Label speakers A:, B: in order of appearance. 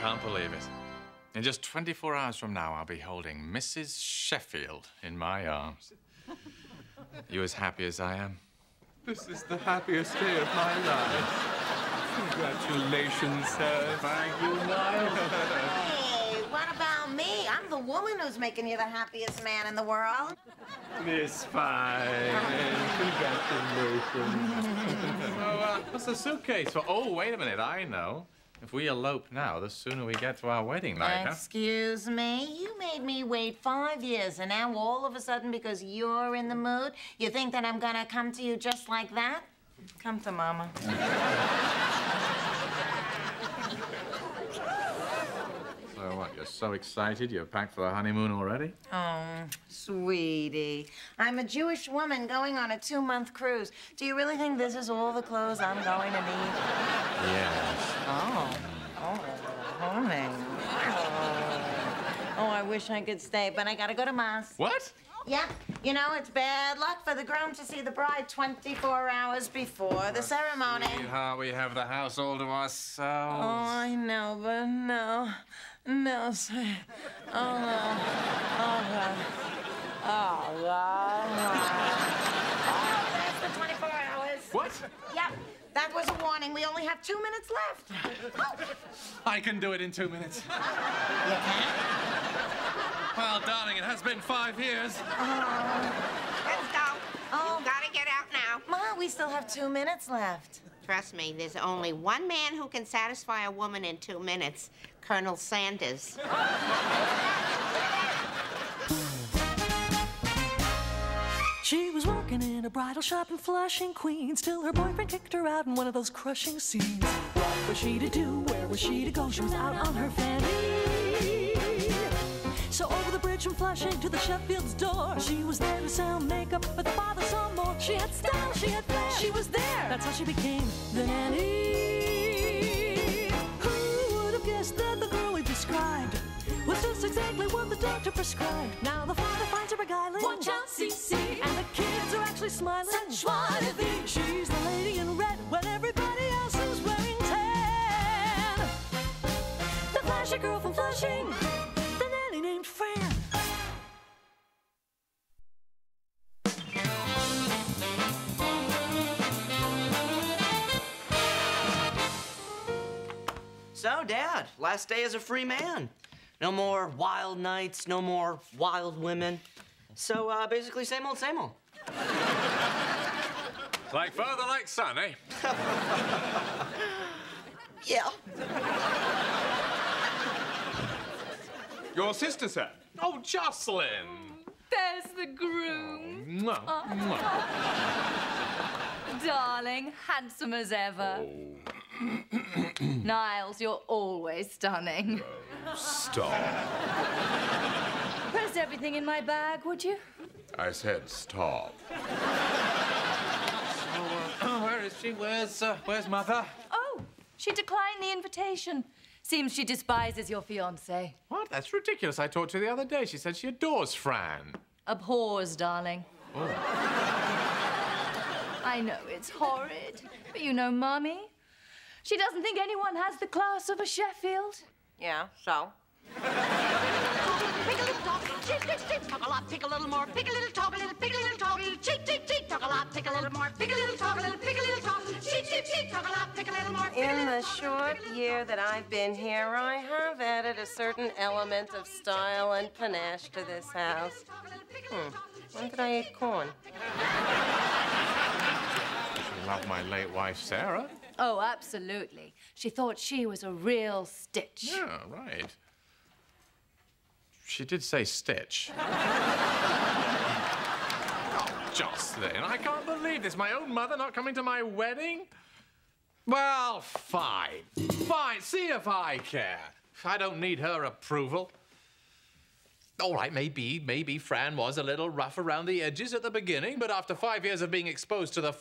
A: can't believe it. In just 24 hours from now, I'll be holding Mrs. Sheffield in my arms. You as happy as I am?
B: This is the happiest day of my life. Congratulations, sir.
A: Thank you, Niles.
C: Hey, what about me? I'm the woman who's making you the happiest man in the world.
B: Miss Fine. Congratulations.
A: so, uh, what's the suitcase for? Oh, wait a minute, I know. If we elope now, the sooner we get to our wedding night, huh?
C: Excuse me? You made me wait five years, and now all of a sudden, because you're in the mood, you think that I'm gonna come to you just like that? Come to Mama.
A: So what, you're so excited you're packed for the honeymoon already?
C: Oh, sweetie. I'm a Jewish woman going on a two-month cruise. Do you really think this is all the clothes I'm going to need?
A: Yes.
C: Oh. Oh, honey. Oh. oh, I wish I could stay, but I gotta go to Mass.
A: What?
C: Yeah, you know, it's bad luck for the groom to see the bride 24 hours before the ceremony.
A: Sweetheart, we have the house all to
C: Oh,
A: ourselves.
C: I know, but no. No, sir. Oh, no. Oh, God. Oh, God. Oh, there's the 24 hours.
A: What?
C: Yep, that was a warning. We only have two minutes left. Oh,
A: I can do it in two minutes. Well, darling, it has been five years. Oh.
D: Let's go.
C: Oh.
D: Gotta get out now.
C: Ma, we still have two minutes left.
D: Trust me, there's only one man who can satisfy a woman in two minutes Colonel Sanders.
E: was working in a bridal shop in Flushing, Queens, till her boyfriend kicked her out in one of those crushing scenes. What was she to do? Where was she to go? She was out on her fanny. So over the bridge from Flushing to the Sheffield's door, she was there to sell makeup, but the father saw more. She had style, she had flair, she was there. That's how she became the nanny. Who would have guessed that the girl we described was just exactly what the doctor prescribed? Now the father finds her beguiling. Watch out, CC. And the kids are actually smiling. Such Sensuality. She's the lady in red when everybody else is wearing tan. The flashy girl from Flushing. The nanny named Fran.
F: So, Dad, last day as a free man. No more wild nights, no more wild women. So, uh, basically, same old, same old.
A: Like father, like son, eh?
F: Yeah.
B: Your sister, sir.
A: Oh, Jocelyn.
G: There's the groom.
A: Mwah, mwah.
G: Darling, handsome as ever. Niles, you're always stunning.
B: Stop.
G: Press everything in my bag, would you?
B: I said stop.
A: Oh, where is she? Where's, uh, where's mother?
G: Oh, she declined the invitation. Seems she despises your fiancé.
A: What? That's ridiculous. I talked to her the other day. She said she adores Fran.
G: Abhors, darling. I know it's horrid, but you know Mummy. She doesn't think anyone has the class of a Sheffield.
C: Yeah, so?
D: Pick a little talk, cheep, cheep, cheep, talk a lot, pick a little more, pick a little talk, a little, pick a little talk, a little, cheep, cheep, cheep, talk a lot, pick a little more, pick a little talk, a little, pick a little talk, cheep, cheep, cheep, talk a lot, pick a little more.
C: In the short
D: pick a little
C: year that I've been here, I have added a certain element of style and panache to this house. Hmm. When did I eat corn?
A: She loved my late wife, Sarah.
G: Oh, absolutely. She thought she was a real stitch.
A: Yeah, right. She did say Stitch. oh, Jocelyn, I can't believe this. My own mother not coming to my wedding? Well, fine. Fine, see if I care. I don't need her approval. All right, maybe, maybe Fran was a little rough around the edges at the beginning, but after five years of being exposed to the